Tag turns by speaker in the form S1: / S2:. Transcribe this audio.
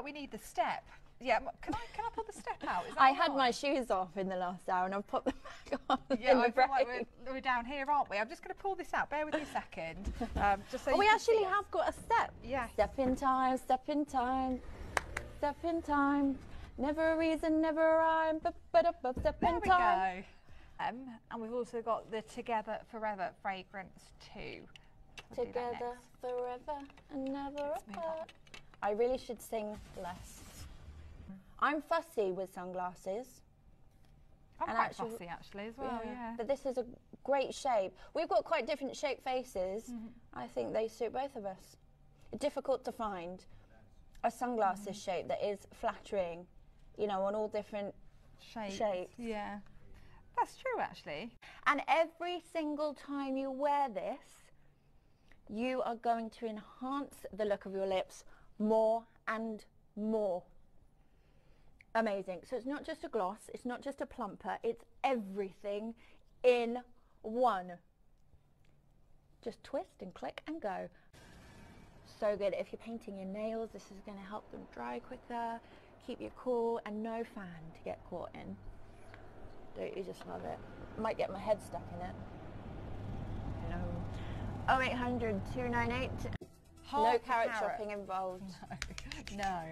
S1: like we need the step. Yeah, can I can I pull the step out?
S2: I had
S1: all
S2: my shoes off in the last hour and I've put them back on.
S1: Yeah, I feel like we're, we're down here, aren't we? I'm just going to pull this out. Bear with me a second. Um, just so
S2: Oh, we actually have got a step.
S1: Yes.
S2: Step in time, step in time, step in time. Never a reason, never a rhyme, but but up, step
S1: There
S2: in
S1: we
S2: time.
S1: go. Um, and we've also got the Together Forever fragrance too. We'll
S2: Together forever and never
S1: on.
S2: apart. I really should sing less. I'm fussy with sunglasses.
S1: I'm
S2: and
S1: quite
S2: actually-
S1: fussy actually as well. Yeah.
S2: But this is a great shape. We've got quite different shaped faces.
S1: Mm-hmm.
S2: I think they suit both of us. Difficult to find a sunglasses
S1: Mm-hmm.
S2: shape that is flattering, you know, on all different
S1: Shapes.
S2: Shapes.
S1: Yeah. That's true actually.
S2: And every single time you wear this, you are going to enhance the look of your lips more and more. Amazing. So it's not just a gloss, it's not just a plumper, it's everything in one. Just twist and click and go. So good. If you're painting your nails, this is going to help them dry quicker, keep you cool, and no fan to get caught in. Don't you just love it? Might get my head stuck in it. No. 0800 298. No carrot
S1: carrot.
S2: shopping involved.
S1: No.